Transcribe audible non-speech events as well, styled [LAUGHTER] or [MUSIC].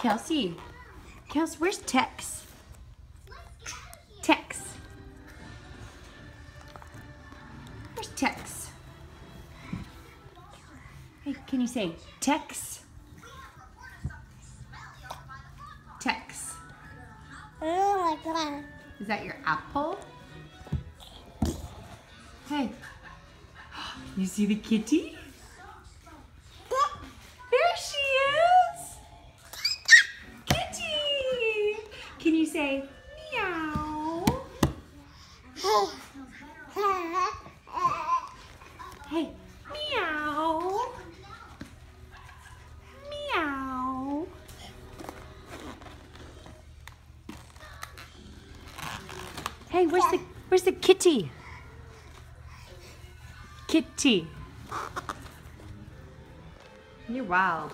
Kelsey. Kelsey, where's Tex? Tex. Where's Tex? Hey, can you say Tex? Tex. Oh my god. Is that your apple? Hey. [GASPS] You see the kitty? There she is! Kitty! Can you say meow? Hey, meow. Meow. Hey, where's the where's the kitty? Kitty. [LAUGHS] You're wild.